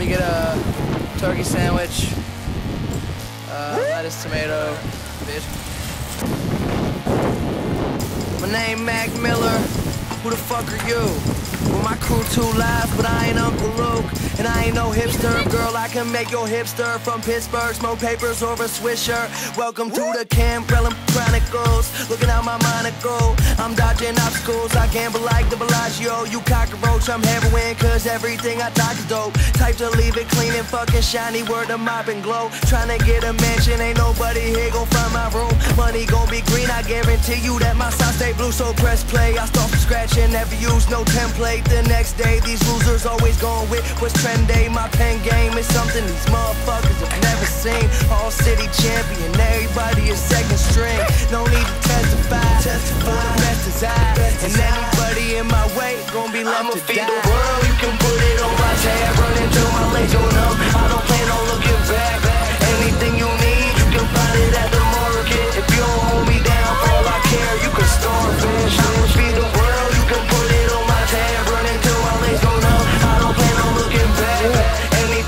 me get a turkey sandwich, uh, lettuce, tomato, fish. My name Mac Miller. Who the fuck are you? Well, my crew too live, but I ain't. And I ain't no hipster, girl, I can make your hipster from Pittsburgh, smoke papers or a swisher. Welcome to the Cambrellum Chronicles, looking out my monocle. I'm dodging obstacles, I gamble like the Bellagio. You cockroach, I'm heroin, cause everything I talk is dope. Type to leave it clean and fucking shiny, word of mop and glow. Trying to get a mansion, ain't nobody here gon' find my room. Money gon' be green, I guarantee you that my side stay blue. So press play, I start from scratch and never use no template. The next day, these losers always going with what's trendy. My pen game is something these motherfuckers have never seen. All city champion, everybody is second string. No need to testify. testify. The best is I, and anybody in my way gon' be left I'ma to feed die. the world, you can put it on my tab. Run until my legs go numb. I don't plan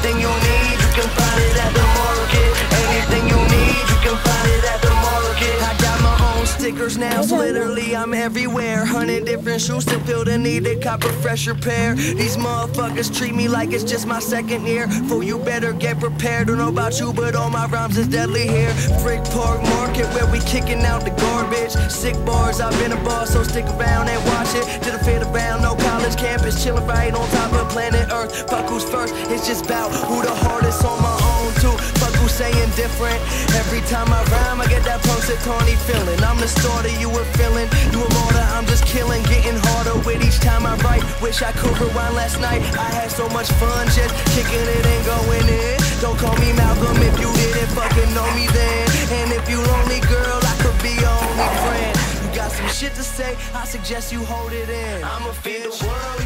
Anything you need, you can find it at the market. Anything you need, you can find it at the market. I got my own stickers now, so literally I'm everywhere. Hundred different shoes to fill the need to cop a fresher pair. These motherfuckers treat me like it's just my second year. For you better get prepared. Don't know about you, but all my rhymes is deadly here. Frick Park Market where we kicking out the garbage. Sick bars, I've been a boss, so stick around and watch it. Did a fit around, no college campus, chilling right on top of who's first, it's just about who the hardest on my own too. Fuck who's saying different. Every time I rhyme, I get that corny feeling. I'm the starter you were feeling. You a martyr, I'm just killing. Getting harder with each time I write. Wish I could rewind last night. I had so much fun just kicking it and going in. Don't call me Malcolm if you didn't fucking know me then. And if you lonely, girl, I could be your only friend. You got some shit to say, I suggest you hold it in. I'ma feed the world,